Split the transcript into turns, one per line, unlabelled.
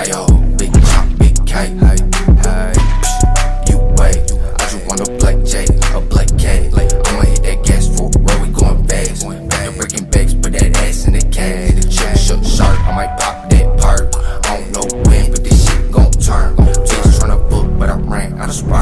Ayo, big K, big K, hey, hey. You wait, I just want a black J, a black K. Like, I'ma hit that gas for where we going fast. Back breaking bags, put that ass in the can. The check, shut sharp, I might pop that part. I don't know when, but this shit gon' turn. Just tryna book, but I ran out of spot.